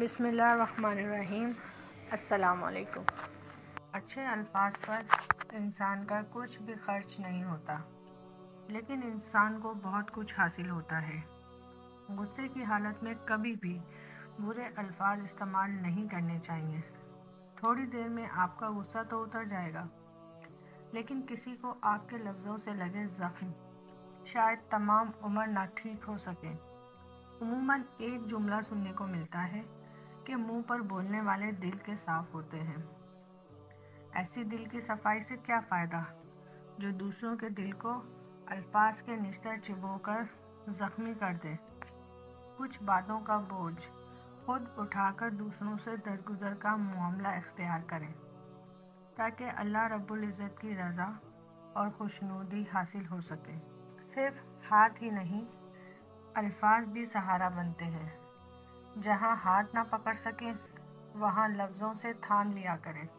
बिसमीम अस्सलामुअलैकुम। अच्छे अल्फाज पर इंसान का कुछ भी खर्च नहीं होता, लेकिन इंसान को बहुत कुछ हासिल होता है। गुस्से की हालत में कभी भी बुरे अल्फाज इस्तेमाल नहीं करने चाहिए। थोड़ी देर में आपका गुस्सा तो उतर जाएगा, लेकिन किसी को आपके लफ्ज़ों से लगे ज़ख्म शायद तमाम उम्र ना ठीक हो सके। एक जुमला सुनने को मिलता है कि मुँह पर बोलने वाले दिल के साफ़ होते हैं। ऐसी दिल की सफ़ाई से क्या फ़ायदा? जो दूसरों के दिल को अल्फाज के निस्तर चिबोकर ज़ख्मी कर दे। कुछ बातों का बोझ खुद उठाकर दूसरों से दरगुजर का मामला इख्तियार करें, ताकि अल्लाह रब्बुल इज़्ज़त की रज़ा और खुशनुदी हासिल हो सके। सिर्फ़ हाथ ही नहीं, अल्फाज भी सहारा बनते हैं। जहाँ हाथ ना पकड़ सकें वहाँ लफ्ज़ों से थाम लिया करें।